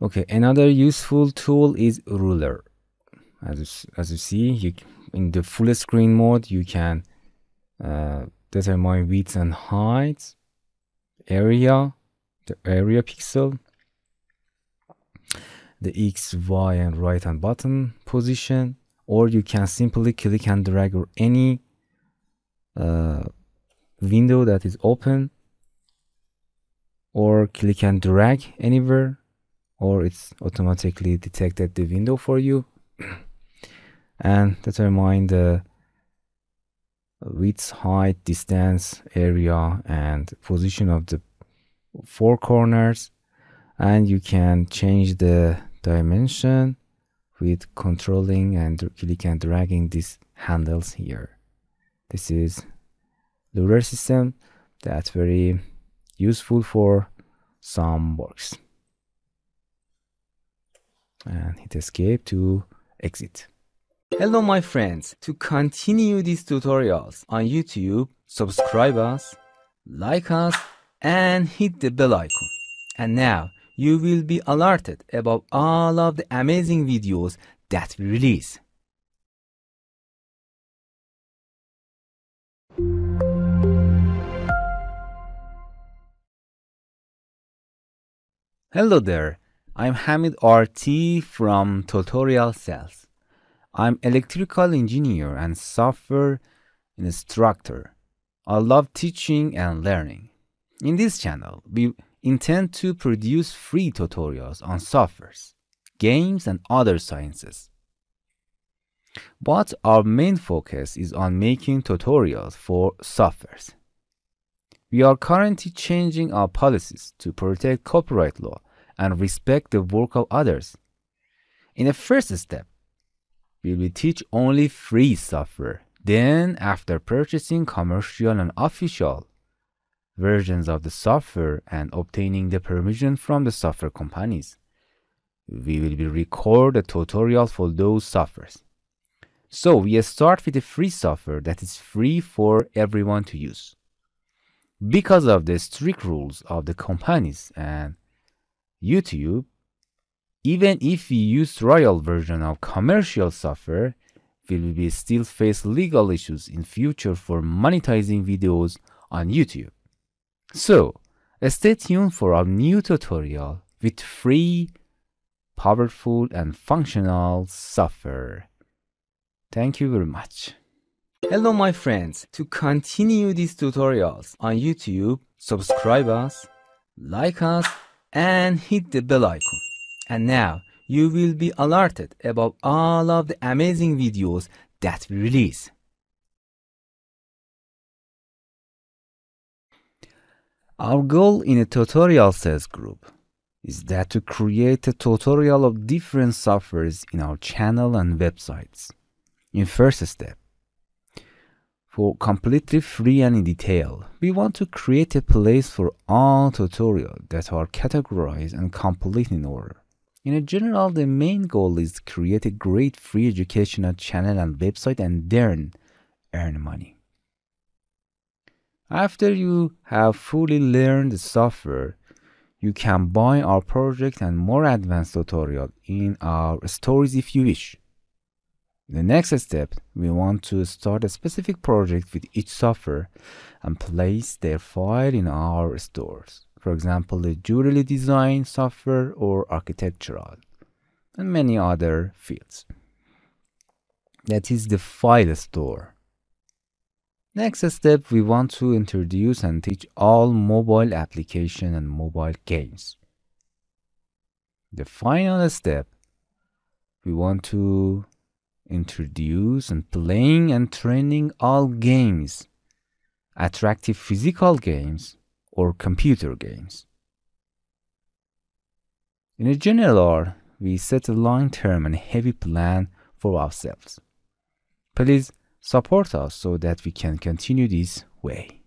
Okay, another useful tool is ruler. As, as you see, you, in the full screen mode, you can uh, determine width and height, area, the area pixel, the X, Y, and right and button position, or you can simply click and drag any uh, window that is open or click and drag anywhere or it's automatically detected the window for you and determine the width, height, distance, area, and position of the four corners. And you can change the dimension with controlling and click and dragging these handles here. This is ruler system that's very useful for some works. And hit escape to exit. Hello my friends, to continue these tutorials on YouTube, subscribe us, like us, and hit the bell icon. And now, you will be alerted about all of the amazing videos that we release. Hello there, I'm Hamid RT from Tutorial Cells. I'm electrical engineer and software instructor. I love teaching and learning. In this channel, we intend to produce free tutorials on softwares, games, and other sciences. But our main focus is on making tutorials for softwares. We are currently changing our policies to protect copyright law and respect the work of others. In the first step, we will teach only free software. Then, after purchasing commercial and official versions of the software and obtaining the permission from the software companies, we will be record a tutorial for those softwares. So we start with the free software that is free for everyone to use. Because of the strict rules of the companies and YouTube, even if we use trial version of commercial software, we will be still face legal issues in future for monetizing videos on YouTube. So, stay tuned for our new tutorial with free, powerful and functional software. Thank you very much. Hello my friends, to continue these tutorials on YouTube, subscribe us, like us and hit the bell icon. And now you will be alerted about all of the amazing videos that we release. Our goal in a Tutorial Cells group is that to create a tutorial of different softwares in our channel and websites. In first step, for completely free and in detail, we want to create a place for all tutorials that are categorized and complete in order. In a general, the main goal is to create a great free educational channel and website and then earn money. After you have fully learned the software, you can buy our project and more advanced tutorial in our stores if you wish. The next step, we want to start a specific project with each software and place their file in our stores. For example, the jewelry design software or architectural and many other fields. That is the file store. Next step, we want to introduce and teach all mobile application and mobile games. The final step, we want to introduce and playing and training all games, attractive physical games or computer games. In a general, we set a long-term and heavy plan for ourselves. Please support us so that we can continue this way.